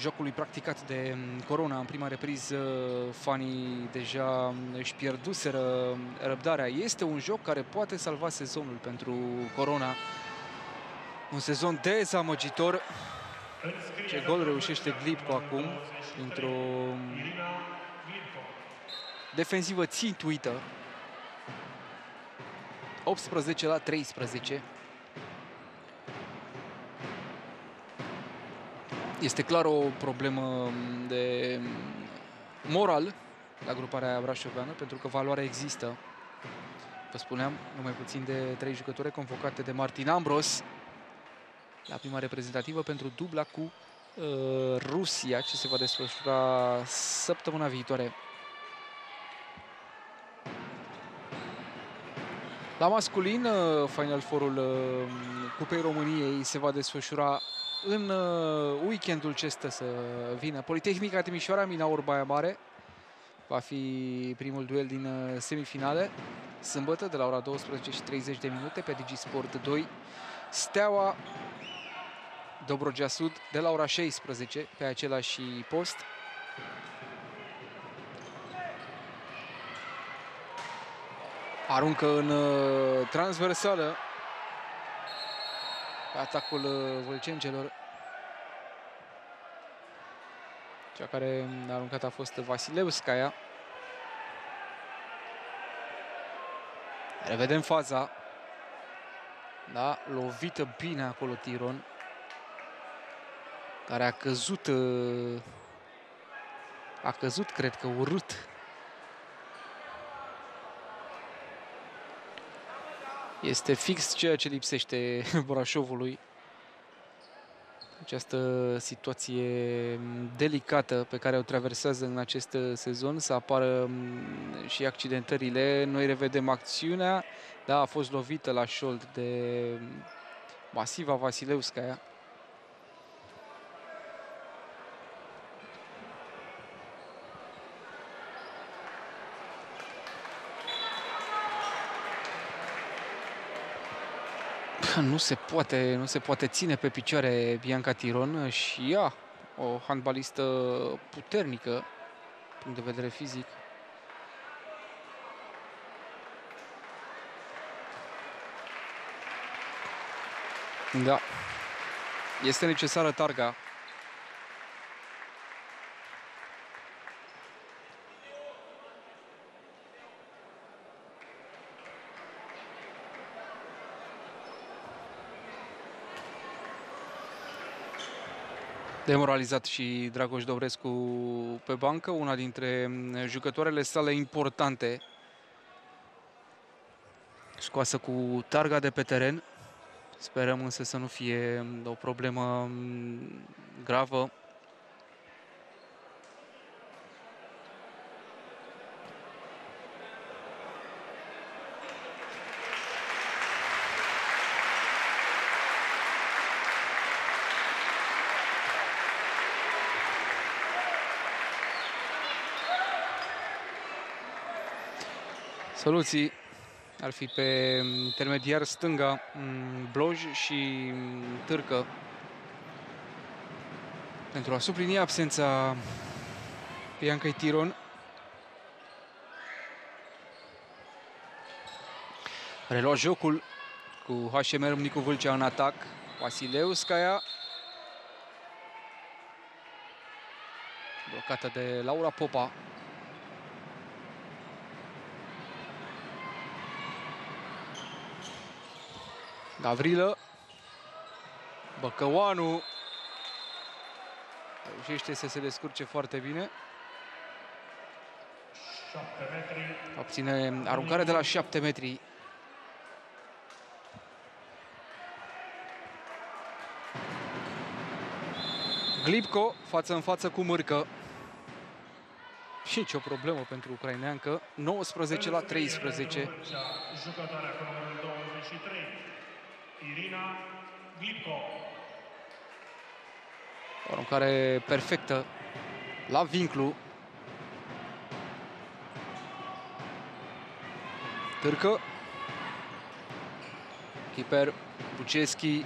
jocului practicat de mm, Corona în prima repriză, fanii deja își pierduseră răbdarea. Este un joc care poate salva sezonul pentru Corona. Un sezon dezamăgitor. Ce gol reușește Glipco acum, într-o defensivă țintuită. 18 la 13. Este clar o problemă de moral la gruparea brașoveană, pentru că valoarea există. Vă spuneam, numai puțin de trei jucători convocate de Martin Ambros la prima reprezentativă pentru dubla cu uh, Rusia, ce se va desfășura săptămâna viitoare. La masculin, uh, Final Four-ul uh, Cupei României se va desfășura în uh, weekendul ce stă să vină. Politehnica Timișoara, Minaur Baia Mare. Va fi primul duel din uh, semifinale. Sâmbătă de la ora 12 și 30 de minute pe Digisport 2. Steaua Dobrogea Sud de la ora 16 pe același post. Aruncă în uh, transversală pe atacul uh, Vâlcengelor. Cea care a aruncat a fost Vasilevskaya. Revedem faza. Da, lovită bine acolo Tiron. Care a căzut, uh, a căzut, cred că, urât Este fix ceea ce lipsește Brașovului. Această situație delicată pe care o traversează în acest sezon, să apară mm, și accidentările. Noi revedem acțiunea, da, a fost lovită la șold de masiva Vasilevskaya. Nu se poate, nu se poate ține pe picioare Bianca Tiron și ea, o handbalistă puternică, punct de vedere fizic. Da. Este necesară targa demoralizat și Dragoș Dobrescu pe bancă, una dintre jucătoarele sale importante scoasă cu targa de pe teren. Sperăm însă să nu fie o problemă gravă Soluții ar fi pe intermediar stânga Bloj și Târcă pentru a suplini absența Piancăi Tiron. Relua jocul cu HM Râmnicu Vâlcea în atac. Vasileuskaya. Blocată de Laura Popa. Gavrilă. Băcăoanu. Reușește să se descurce foarte bine. Obține aruncare de la 7 metri. Glipco față în față cu Mârcă. Și ce o problemă pentru ucraineancă. 19 la 13. Jucătoarea cu numărul 23. Irina Glipko. O aruncare perfectă la vinclu. Târcă. Kiper Buceschi.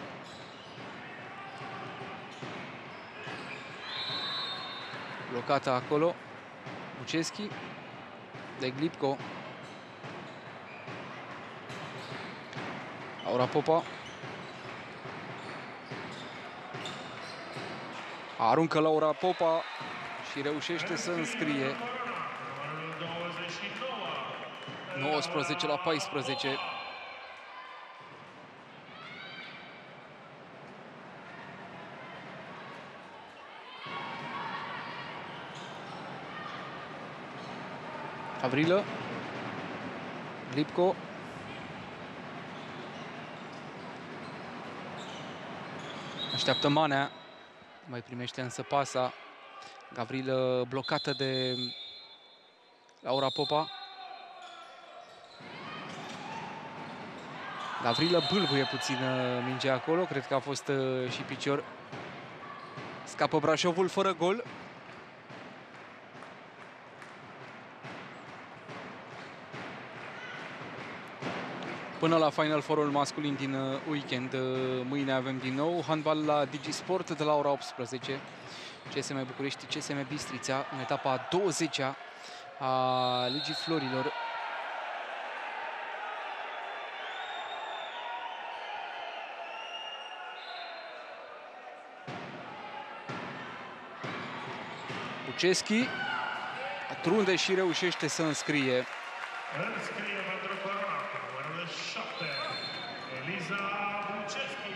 Blocată acolo. Buceschi. De Glipco. Laura Popa. Aruncă Laura Popa și reușește să înscrie 19 la 14. Avrilă. Lipco. Așteaptă Manea. Mai primește însă pasa. Gavrilă blocată de Laura Popa. Gavrilă bâlbuie puțin mingea acolo. Cred că a fost uh, și picior. Scapă Brașovul fără gol. Până la Final Four-ul masculin din uh, weekend, uh, mâine avem din nou handbal la Digisport de la ora 18. CSM București, CSM Bistrița, în etapa 20-a a Ligii Florilor. Buceschi atrunde și reușește să înscrie. Înscrie pentru numărul 7, Eliza Buceschi.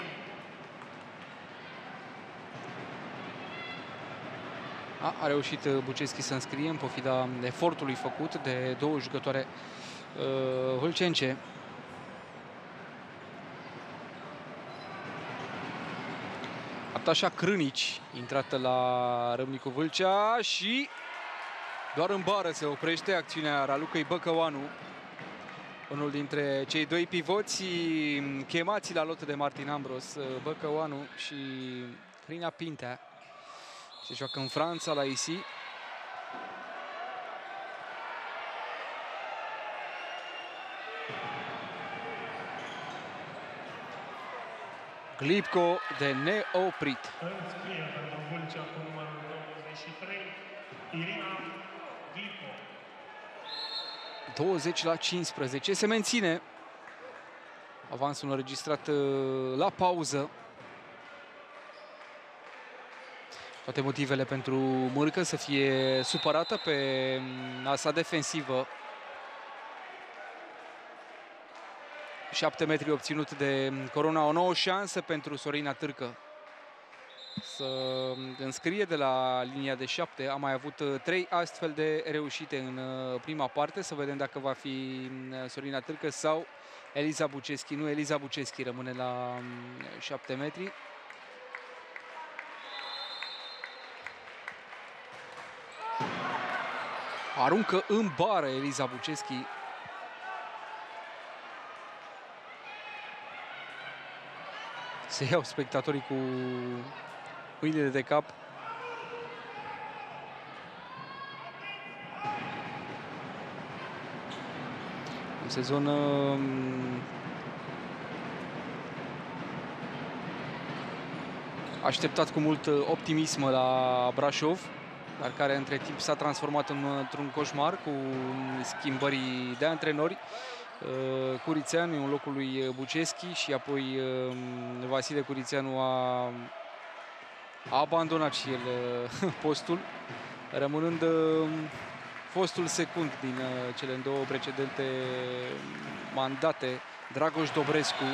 A, a reușit uh, Buceschi să înscrie în pofida efortului făcut de două jucătoare uh, vâlcence. Atașa Crânici, intrată la Râmnicu Vâlcea și doar în bară se oprește acțiunea Ralucăi Băcăoanu. Unul dintre cei doi pivoți chemați la lot de Martin Ambros, Băcăoanu și Crina Pintea. Se joacă în Franța, la ICI. Glipco de neoprit. Înscrie pentru Vâlcea cu numărul 23, Irina Glipco. 20 la 15. Se menține avansul înregistrat uh, la pauză. Toate motivele pentru Mârcă să fie supărată pe asa defensivă 7 metri obținut de Corona, o nouă șansă pentru Sorina Târcă să înscrie de la linia de 7. A mai avut 3 astfel de reușite în uh, prima parte. Să vedem dacă va fi uh, Sorina Târcă sau Eliza Buceschi. Nu, Eliza Buceschi rămâne la 7 um, metri. Aruncă în bară Eliza Buceschi se iau spectatorii cu pâinile de cap. Un sezon um, așteptat cu mult optimism la Brașov, dar care între timp s-a transformat într-un coșmar cu schimbării de antrenori. Uh, Curițeanu în locul lui Buceschi și apoi um, Vasile Curițeanu a, a abandonat și el uh, postul, rămânând um, fostul secund din uh, cele două precedente mandate, Dragoș Dobrescu.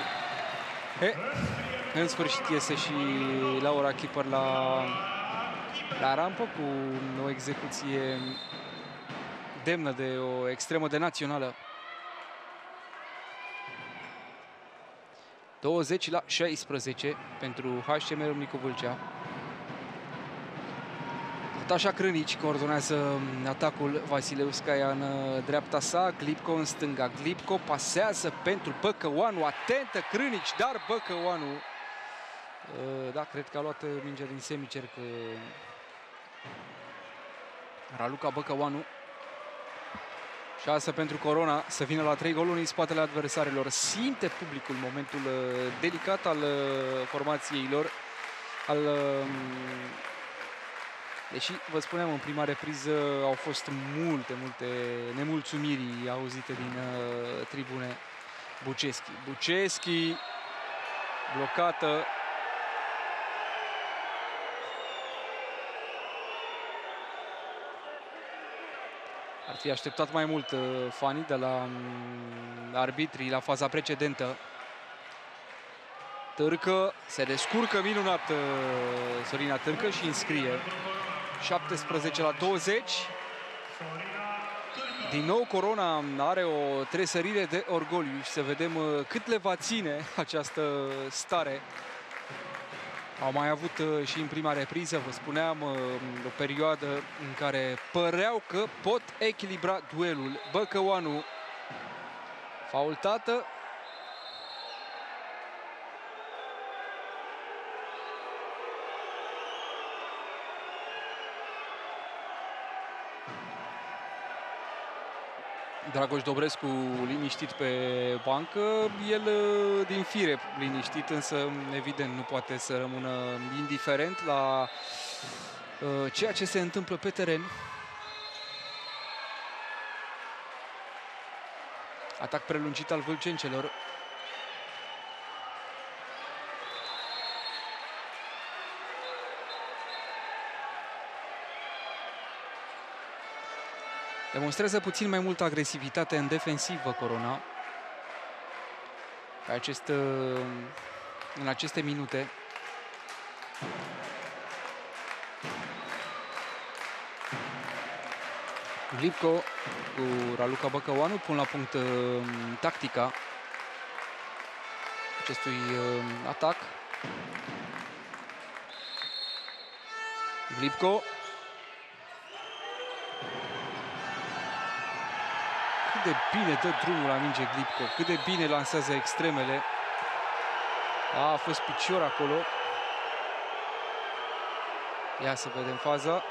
He, în sfârșit iese și Laura Kipper la, la rampă cu o execuție demnă de o extremă de națională. 20 la 16 pentru HCM Râmnicu Vâlcea. Atașa Crânici coordonează atacul Vasileuskaya în uh, dreapta sa, Glipco în stânga. Glipco pasează pentru Băcăoanu, atentă Crânici, dar Băcăoanu, uh, da, cred că a luat mingea din semicerc uh, Raluca Băcăoanu. Șansă pentru Corona să vină la 3 goluri în spatele adversarilor. Simte publicul momentul uh, delicat al uh, formației lor, al um, Deși, vă spuneam, în prima repriză au fost multe, multe nemulțumiri auzite din uh, tribune. Buceschi. Buceschi blocată. Ar fi așteptat mai mult uh, fanii de la um, arbitrii la faza precedentă. Târcă se descurcă minunat uh, Sorina Târcă și înscrie 17 la 20. Din nou Corona are o tresărire de orgoliu și să vedem uh, cât le va ține această stare. Au mai avut uh, și în prima repriză, vă spuneam, uh, o perioadă în care păreau că pot echilibra duelul. Băcăoanu faultată, Dragoș Dobrescu liniștit pe bancă, el uh, din fire liniștit, însă evident nu poate să rămână indiferent la uh, ceea ce se întâmplă pe teren. Atac prelungit al vâlcencelor. Demonstrează puțin mai multă agresivitate în defensivă Corona. Pe acest, uh, în aceste minute. Lipco cu Raluca Băcăoanu pun la punct uh, tactica acestui uh, atac. Lipco de bine dă drumul la minge Glipco, cât de bine lansează extremele. A, a fost picior acolo. Ia să vedem faza.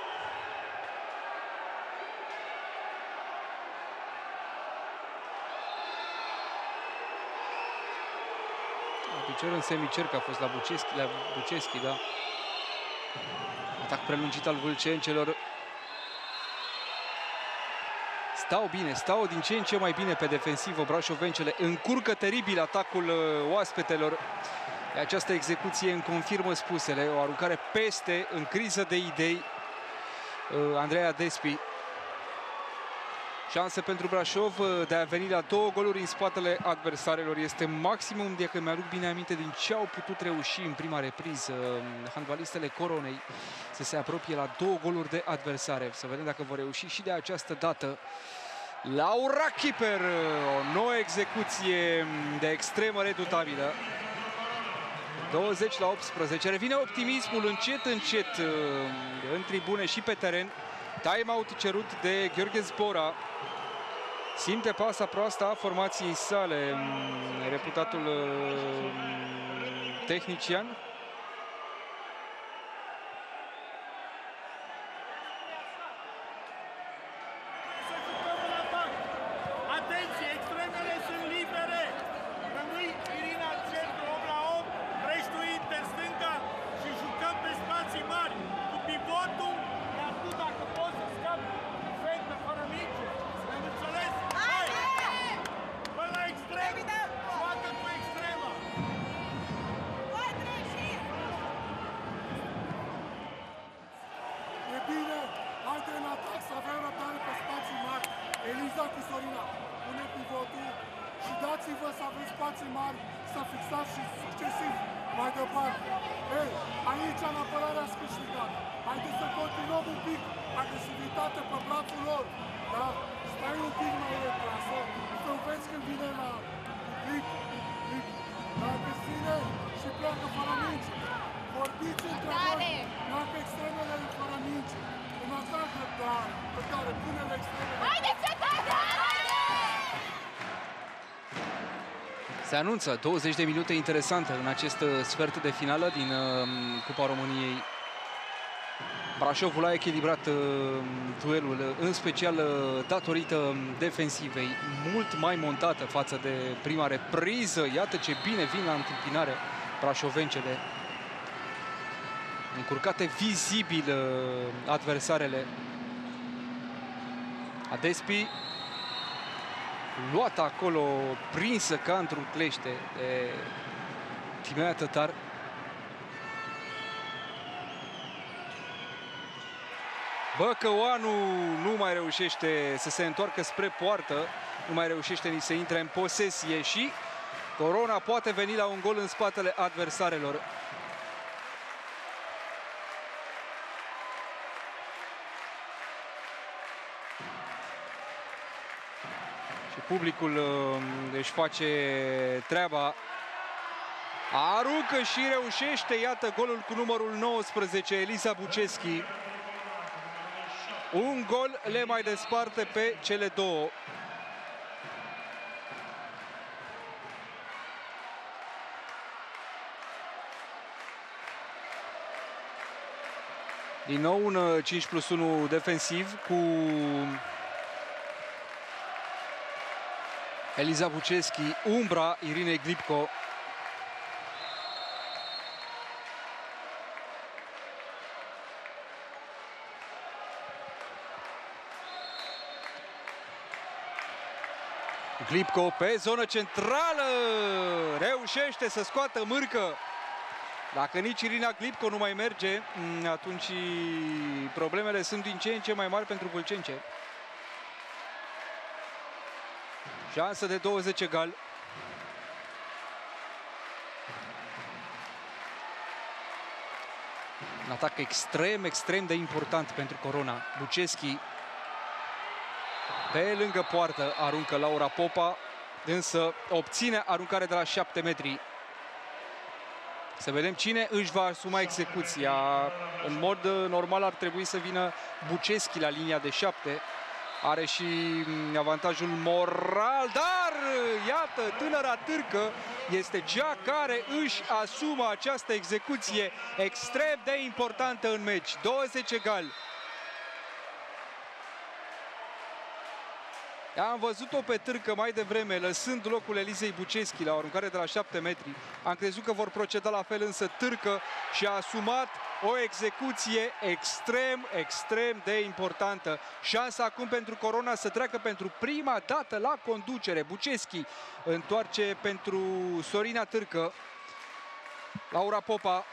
Picior în semicerc a fost la Buceschi, la Buceschi, da. Atac prelungit al Vâlcencelor. Stau bine, stau din ce în ce mai bine pe defensivă brașovencele. Încurcă teribil atacul uh, oaspetelor. Această execuție îmi confirmă spusele. O aruncare peste, în criză de idei. Uh, Andreea Despi. Șansă pentru Brașov uh, de a veni la două goluri în spatele adversarilor. Este maximum de când mi-aduc bine aminte din ce au putut reuși în prima repriză handbalistele Coronei să se apropie la două goluri de adversare. Să vedem dacă vor reuși și de această dată. Laura Kiper, o nouă execuție de extremă redutabilă. 20 la 18. Revine optimismul încet, încet uh, în tribune și pe teren. Time-out cerut de Gheorghe Zbora. Simte pasa proastă a formației sale, mm, reputatul uh, tehnician. Se anunță 20 de minute interesante în acest uh, sfert de finală din uh, Cupa României. Brașovul a echilibrat uh, duelul, în special datorită defensivei, mult mai montată față de prima repriză. Iată ce bine vin la întâmpinare brașovencele. încurcate vizibil uh, adversarele. Adespi luată acolo, prinsă ca într-un clește de Timea Tătar. Bă, că Oanu nu mai reușește să se întoarcă spre poartă, nu mai reușește nici să intre în posesie și Corona poate veni la un gol în spatele adversarelor. Publicul uh, își face treaba. Aruncă și reușește, iată golul cu numărul 19, Elisa Buceschi. Un gol le mai desparte pe cele două. Din nou un 5 uh, plus 1 defensiv cu Eliza Buceschi, umbra Irine Glipco. Glipco pe zonă centrală reușește să scoată mârcă dacă nici Irina Glipco nu mai merge, mm, atunci problemele sunt din ce în ce mai mari pentru Vâlcence. Șansă de 20 egal. Un atac extrem, extrem de important pentru Corona. Buceschi pe lângă poartă aruncă Laura Popa, însă obține aruncare de la 7 metri. Să vedem cine își va asuma execuția. În mod uh, normal ar trebui să vină Buceschi la linia de șapte. Are și mm, avantajul moral, dar uh, iată, tânăra târcă este cea care își asumă această execuție extrem de importantă în meci. 20 egal. Am văzut-o pe târcă mai devreme, lăsând locul Elisei Buceschi la o aruncare de la 7 metri. Am crezut că vor proceda la fel, însă târcă și a asumat o execuție extrem, extrem de importantă. Șansa acum pentru Corona să treacă pentru prima dată la conducere. Buceschi întoarce pentru Sorina Târcă. Laura Popa,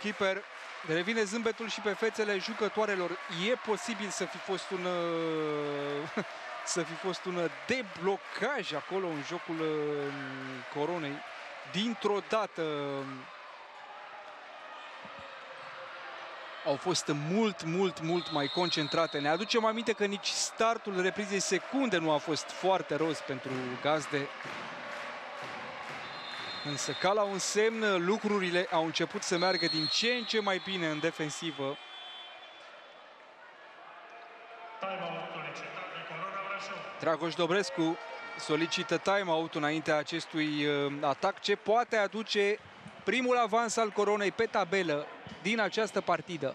keeper, revine zâmbetul și pe fețele jucătoarelor. E posibil să fi fost un... Uh, să fi fost un deblocaj acolo în jocul uh, coronei. Dintr-o dată au fost mult, mult, mult mai concentrate. Ne aducem aminte că nici startul reprizei secunde nu a fost foarte roz pentru gazde. Însă, ca la un semn, lucrurile au început să meargă din ce în ce mai bine în defensivă. Dragoș Dobrescu solicită time-out înaintea acestui uh, atac ce poate aduce primul avans al Coronei pe tabelă din această partidă.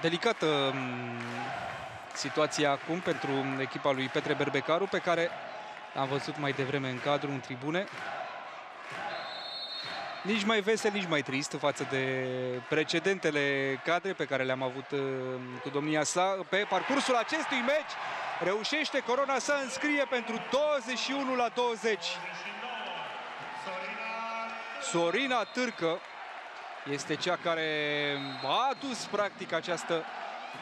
Delicată mm, situația acum pentru echipa lui Petre Berbecaru, pe care am văzut mai devreme în cadru, în tribune. Nici mai vesel, nici mai trist față de precedentele cadre pe care le-am avut mm, cu domnia sa. Pe parcursul acestui meci reușește Corona să înscrie pentru 21 la 20. Sorina Târcă este cea care a adus practic această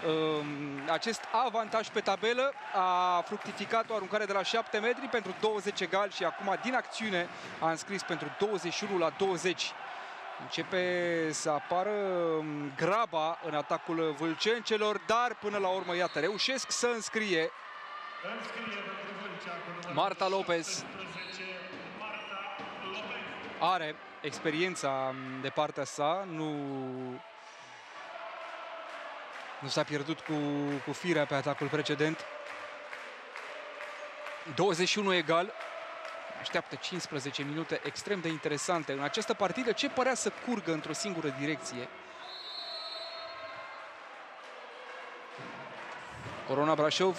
um, acest avantaj pe tabelă. A fructificat o aruncare de la 7 metri pentru 20 egal și acum din acțiune a înscris pentru 21 la 20. Începe să apară um, graba în atacul vâlcencelor, dar până la urmă, iată, reușesc să înscrie Marta Lopez are experiența um, de partea sa, nu, nu s-a pierdut cu, cu firea pe atacul precedent. 21 egal, așteaptă 15 minute extrem de interesante în această partidă. Ce părea să curgă într-o singură direcție? Corona Brașov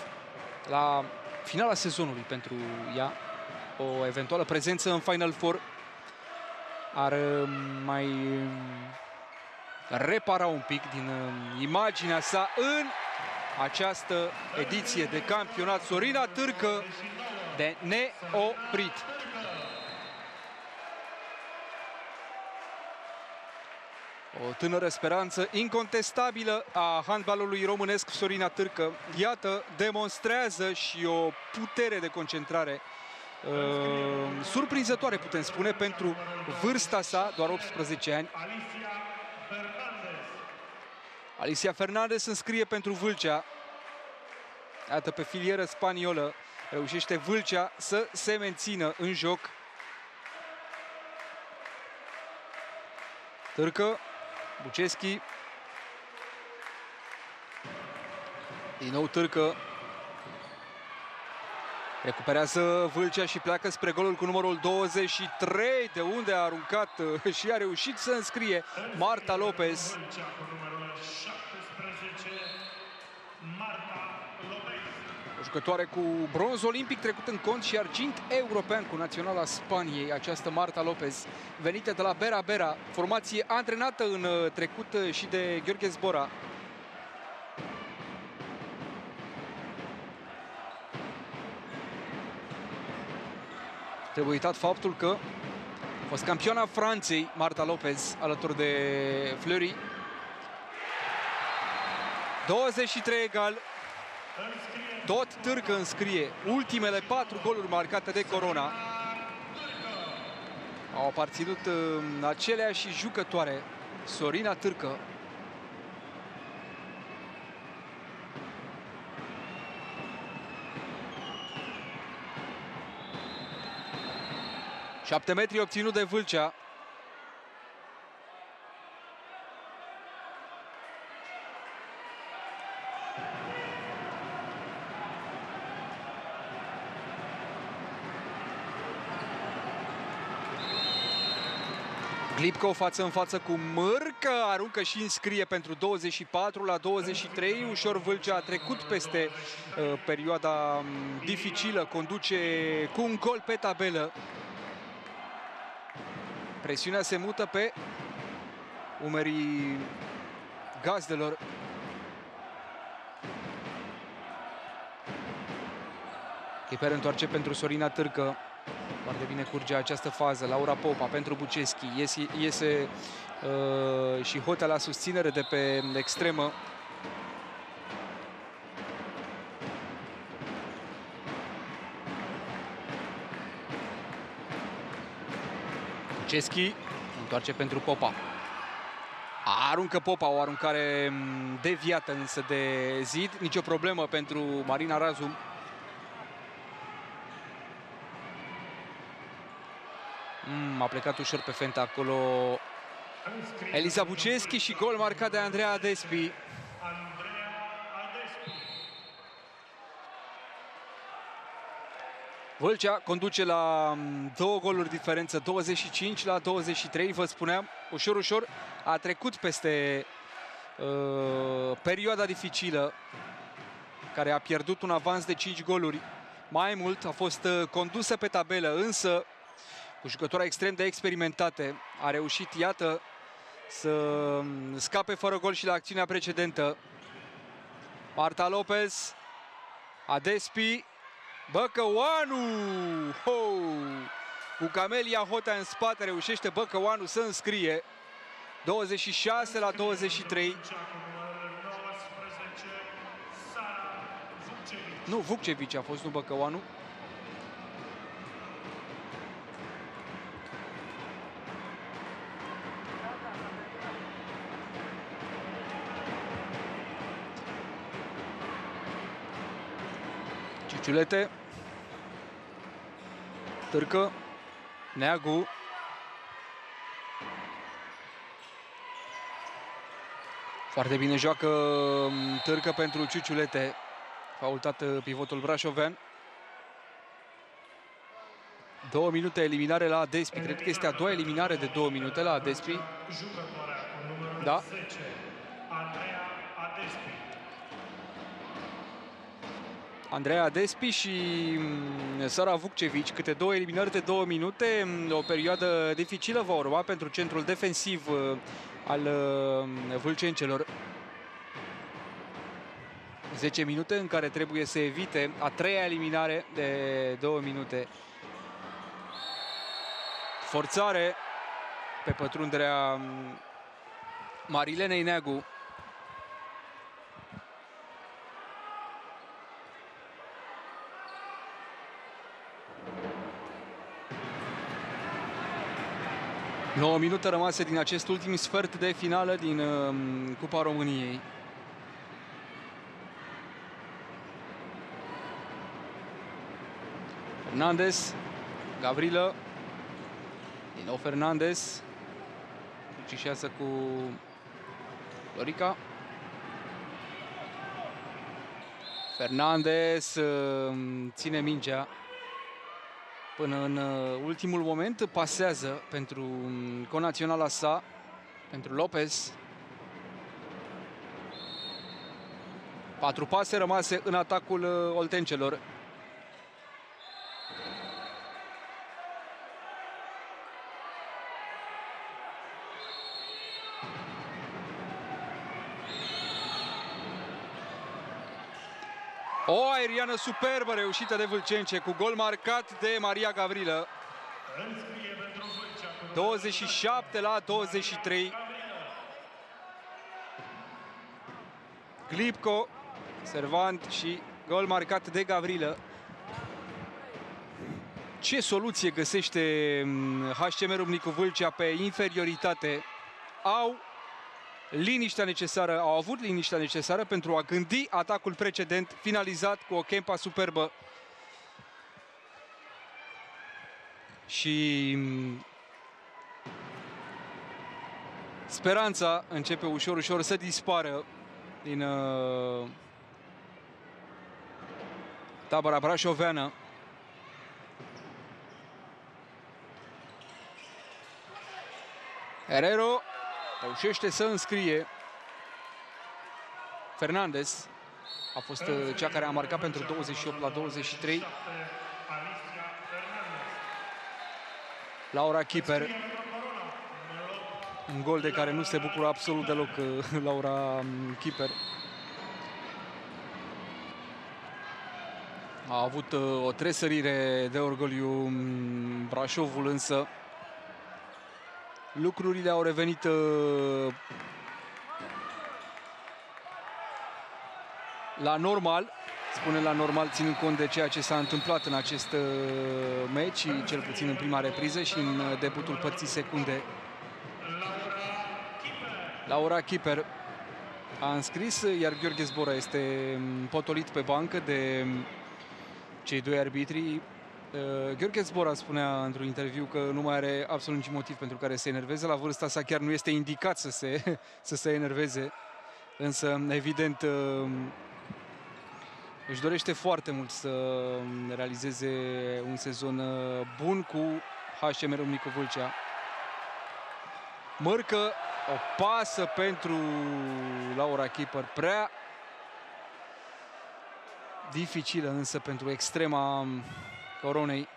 la finala sezonului pentru ea. O eventuală prezență în Final Four ar um, mai um, repara un pic din um, imaginea sa în această ediție de campionat. Sorina Târcă de neoprit. O tânără speranță incontestabilă a handbalului românesc Sorina Târcă. Iată, demonstrează și o putere de concentrare uh, surprinzătoare, putem spune, pentru vârsta sa, doar 18 ani. Alicia Fernandez înscrie pentru Vâlcea. Iată, pe filieră spaniolă reușește Vâlcea să se mențină în joc. Târcă Buceschi. Din nou Târcă. Recuperează Vâlcea și pleacă spre golul cu numărul 23, de unde a aruncat și a reușit să înscrie Marta Lopez. O jucătoare cu bronz olimpic trecut în cont și argint european cu naționala Spaniei, această Marta Lopez, venită de la Bera Bera, formație antrenată în uh, trecut uh, și de Gheorghe Zbora. Trebuie uitat faptul că a fost campioana Franței, Marta Lopez, alături de Fleury. 23 egal, tot Târcă înscrie ultimele patru goluri marcate de Corona. Au aparținut uh, aceleași jucătoare, Sorina Târcă. Șapte metri obținut de Vâlcea. Glipco față în față cu Mârcă, aruncă și înscrie pentru 24 la 23. Ușor Vâlcea a trecut peste uh, perioada um, dificilă, conduce cu un gol pe tabelă. Presiunea se mută pe umerii gazdelor. Chiper întoarce pentru Sorina Târcă. Foarte bine curge această fază. Laura Popa pentru Buceschi. Iese, iese uh, și Hotea la susținere de pe extremă. Buceschi întoarce pentru Popa. Aruncă Popa o aruncare mm, deviată însă de zid. Nicio problemă pentru Marina Razu. Mm, a plecat ușor pe fenta acolo Eliza Buceschi și gol marcat de Andreea Despi. Vâlcea conduce la mm, două goluri diferență, 25 la 23, vă spuneam, ușor, ușor a trecut peste uh, perioada dificilă, care a pierdut un avans de 5 goluri. Mai mult a fost uh, condusă pe tabelă, însă cu jucătoare extrem de experimentate. A reușit, iată, să scape fără gol și la acțiunea precedentă. Marta Lopez, Adespi, Băcăoanu! Ho! Cu Camelia Hota în spate reușește Băcăoanu să înscrie 26 la 23. Nu, Vukcevici a fost, nu Băcăoanu. Ciciulete. Târcă. Neagu. Foarte bine joacă mm, Târcă pentru Ciuciulete. Faultat uh, pivotul Brașoven. Două minute eliminare la Despi. Cred că este a doua eliminare de două minute la Despi. Da. Andreea Despi și mm, Sara Vukcevici, câte două eliminări de două minute, mm, o perioadă dificilă va urma pentru centrul defensiv uh, al uh, vâlcencelor. 10 minute în care trebuie să evite a treia eliminare de două minute. Forțare pe pătrunderea mm, Marilenei Neagu. Nouă minute rămase din acest ultim sfert de finală din uh, Cupa României. Fernandez, Gavrilă, din nou Fernandez, crucișează cu Lorica. Fernandez uh, ține mingea până în uh, ultimul moment, pasează pentru um, conaționala sa, pentru Lopez. Patru pase rămase în atacul uh, oltencelor. O aeriană superbă reușită de Vâlcence cu gol marcat de Maria Gavrilă. 27 la 23. Glipco, servant și gol marcat de Gavrilă. Ce soluție găsește HCM Râmnicu Vâlcea pe inferioritate? Au liniștea necesară, au avut liniștea necesară pentru a gândi atacul precedent, finalizat cu o Kempa superbă. Și mm, speranța începe ușor, ușor să dispară din uh, tabăra brașoveană. Herrero Reușește să înscrie. Fernandez a fost uh, cea care a marcat pentru 28 la 23. Laura Kiper. Un gol de care nu se bucură absolut deloc uh, Laura um, Kiper. A avut uh, o tresărire de orgoliu um, Brașovul, însă lucrurile au revenit uh, la normal, spune la normal ținând cont de ceea ce s-a întâmplat în acest uh, meci, cel puțin în prima repriză și în uh, debutul părții secunde. Laura Kiper a înscris, iar Gheorghe Zbora este um, potolit pe bancă de um, cei doi arbitri Uh, Gheorghe Zbora spunea într-un interviu că nu mai are absolut niciun motiv pentru care să se enerveze. La vârsta sa chiar nu este indicat să se, să se enerveze. Însă, evident, uh, își dorește foarte mult să realizeze un sezon uh, bun cu HCM Râmnicu Vâlcea. Mărcă o pasă pentru Laura Keeper. Prea dificilă însă pentru extrema Coronei.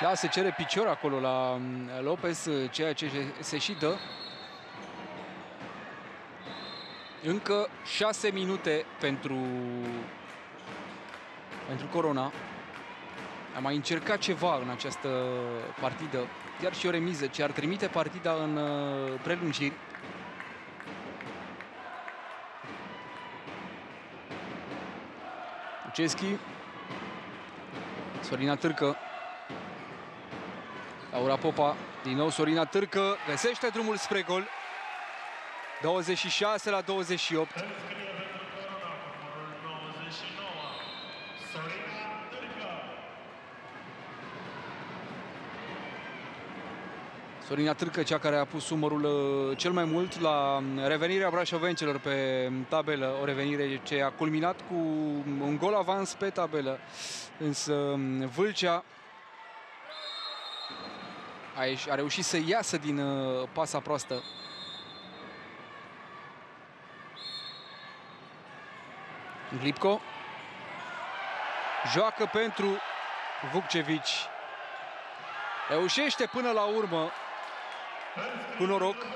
Da, se cere picior acolo la mm, Lopez, ceea ce se și dă. Încă șase minute pentru pentru Corona. A mai încercat ceva în această partidă, chiar și o remiză, ce ar trimite partida în uh, prelungiri. Luceschi. Sorina Târcă. Laura Popa. Din nou Sorina Târcă. Găsește drumul spre gol. 26 la 28. Sorina Târcă, cea care a pus umărul uh, cel mai mult la um, revenirea brașovencelor pe um, tabelă, o revenire ce a culminat cu un gol avans pe tabelă. Însă um, Vâlcea a, a reușit să iasă din uh, pasa proastă. Glipco joacă pentru Vukcevici. Reușește până la urmă cu noroc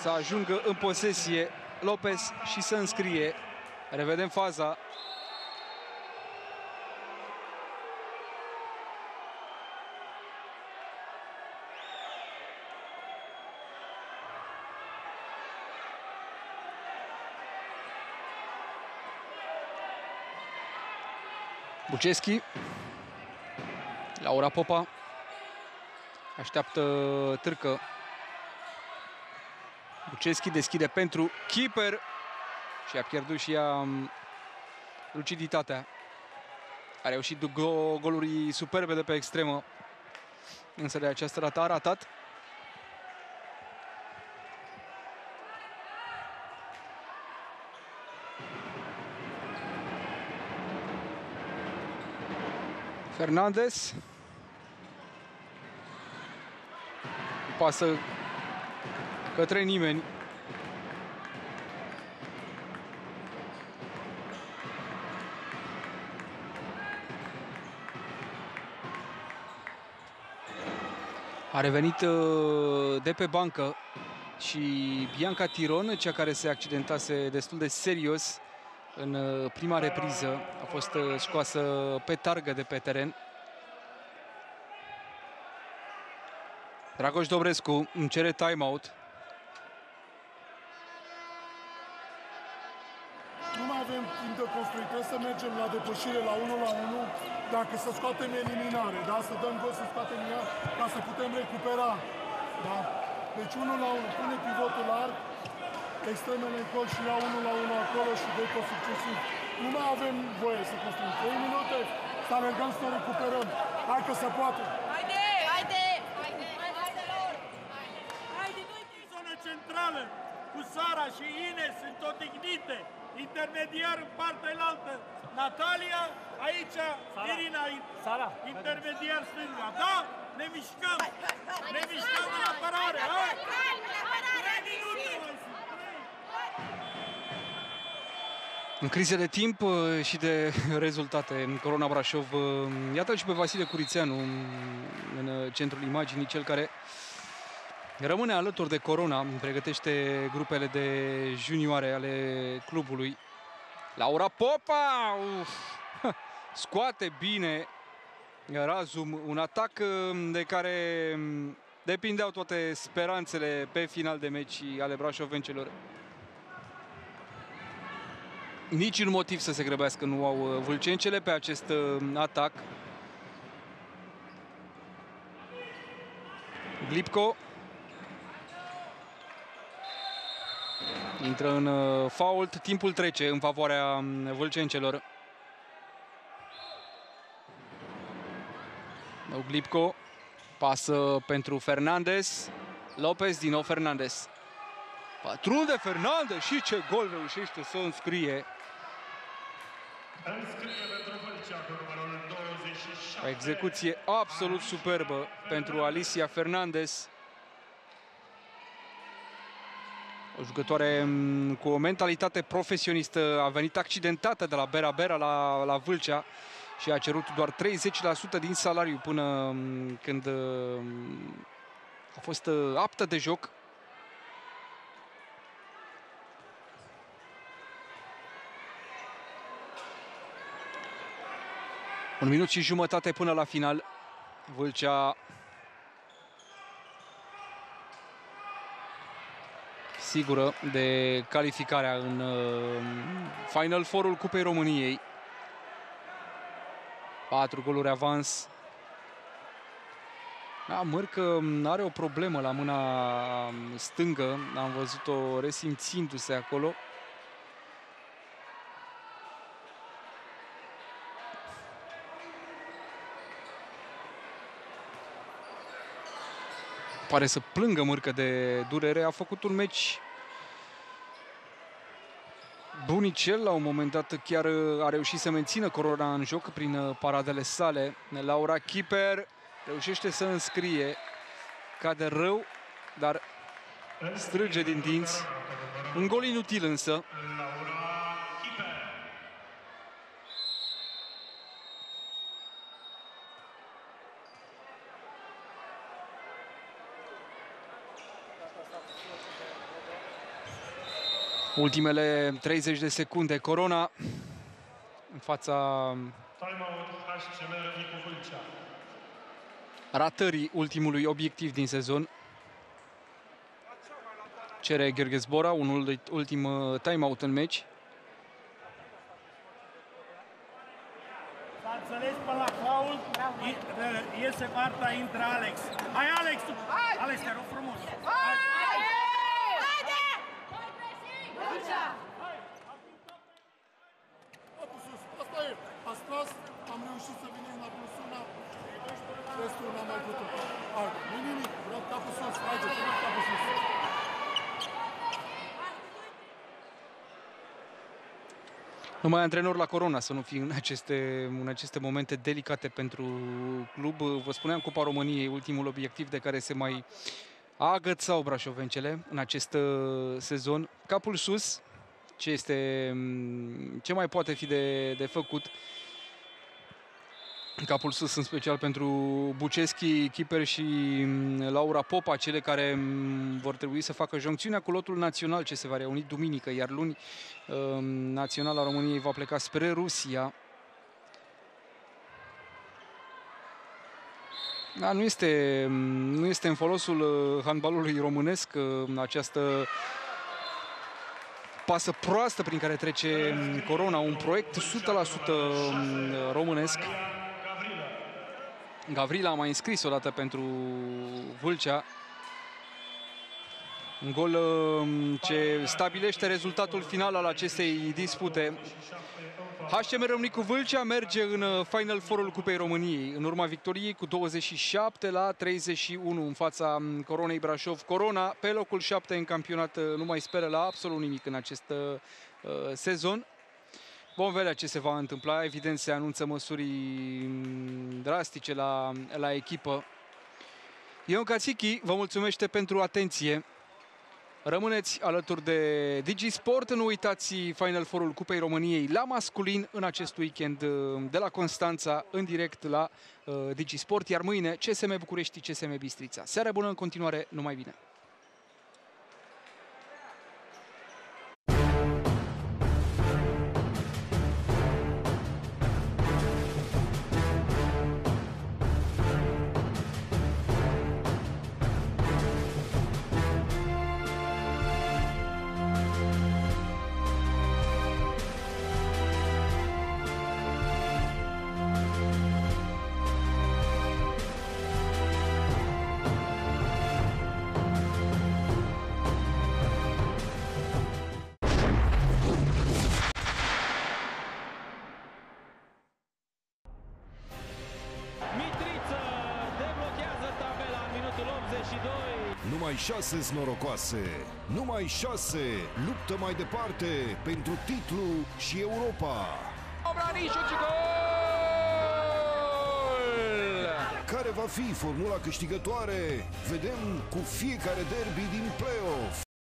să ajungă în posesie Lopez și să înscrie. Revedem faza. Buceschi. Laura Popa. Așteaptă Târcă. Buceschi deschide pentru keeper și a pierdut și ea um, luciditatea. A reușit go goluri superbe de pe extremă, însă de această dată a ratat. Fernandez. Pasă către nimeni. A revenit uh, de pe bancă și Bianca Tiron, cea care se accidentase destul de serios în uh, prima repriză, a fost uh, scoasă pe targă de pe teren. Dragoș Dobrescu îmi cere timeout. Dacă să scoatem eliminare, da? Să dăm gol să scoatem eliminare, ca să putem recupera, da? Deci 1 la 1, pune pivotul larg, extremele în col și la 1 la 1 acolo și doi pe succesiv. Nu mai avem voie să construim 3 minute, să alergăm să recuperăm. Hai că se poate! Haide! Haide! Haide! Haide lor! Haide, doi zonă centrală cu Sara și Ines sunt odihnite intermediar în partea altă, Natalia, aici Sara. Irina, Sara. intermediar stânga. Da? Ne mișcăm! Ne mișcăm în apărare! Hai! În crize de timp uh, și de rezultate în Corona Brașov, uh, iată și pe Vasile Curițeanu în uh, centrul imaginii, cel care Rămâne alături de Corona, pregătește grupele de junioare ale clubului. Laura Popa! Uf! Scoate bine Razum, un atac um, de care um, depindeau toate speranțele pe final de meci ale brașovencelor. Niciun motiv să se grăbească nu au uh, vâlcencele pe acest um, atac. Glipco Intră în uh, fault, timpul trece în favoarea um, vâlcencelor. Glipco, pasă pentru Fernandez. Lopez, din nou Fernandez. Patrunde Fernandez și ce gol reușește să înscrie. O execuție absolut superbă pentru Alicia Fernandez. O jucătoare mm, cu o mentalitate profesionistă a venit accidentată de la Bera Bera la, la Vâlcea și a cerut doar 30% din salariu până mm, când mm, a fost uh, aptă de joc. Un minut și jumătate până la final. Vâlcea sigură de calificarea în uh, Final Four-ul Cupei României. Patru goluri avans. Da, Mărcă are o problemă la mâna stângă. Am văzut-o resimțindu-se acolo. Pare să plângă mârcă de durere. A făcut un meci bunicel, la un moment dat chiar a reușit să mențină corona în joc prin uh, paradele sale. Laura Kiper reușește să înscrie, cade rău, dar strânge din dinți. Un gol inutil însă. Ultimele 30 de secunde, Corona în fața ratării ultimului obiectiv din sezon. Cere Gheorghe Zbora, unul ultim uh, timeout în meci. S-a înțeles pe la Claul, iese partea, intră Alex. Hai Alex, Alex, te rog frumos. Hai! am reușit să venim la plus una, restul n-am mai putut. Hai, nu nimic, vreau capul sus, haideți, vreau capul sus. Numai antrenor la Corona să nu fie în aceste, în aceste momente delicate pentru club. Vă spuneam Cupa României, ultimul obiectiv de care se mai agățau brașovencele în acest uh, sezon. Capul sus, ce, este, ce mai poate fi de, de făcut capul sus în special pentru Buceschi, Kiper și mm, Laura Popa, cele care mm, vor trebui să facă joncțiunea cu lotul național ce se va reuni duminică, iar luni mm, Naționala României va pleca spre Rusia. Da, nu, este, nu este în folosul uh, handbalului românesc uh, această pasă proastă prin care trece Corona, un proiect 100% românesc. Gavrila a mai înscris odată pentru Vâlcea. Un gol um, ce stabilește rezultatul final al acestei dispute. HCM Râmnicu Vâlcea merge în uh, Final Four-ul Cupei României, în urma victoriei cu 27 la 31 în fața um, Coronei Brașov. Corona, pe locul 7 în campionat, uh, nu mai speră la absolut nimic în acest uh, sezon. Vom vedea ce se va întâmpla. Evident, se anunță măsuri drastice la, la echipă. Ion Katsiki vă mulțumește pentru atenție. Rămâneți alături de DigiSport. Nu uitați Final Four-ul Cupei României la masculin în acest weekend uh, de la Constanța, în direct la uh, DigiSport. Iar mâine CSM București, CSM Bistrița. Seară bună în continuare, numai bine! Șase norocoase, numai șase luptă mai departe pentru titlu și Europa. Obranișu gol! Care va fi formula câștigătoare? Vedem cu fiecare derby din play-off.